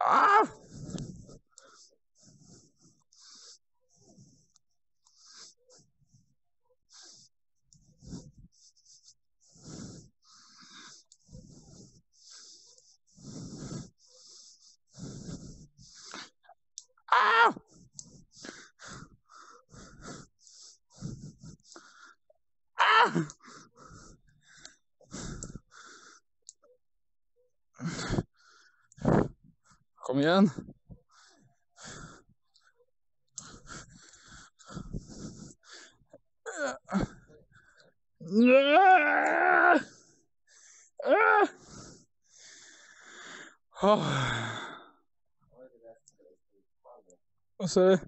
Ah! Ah! Ah! Kom igjen. Hva Og så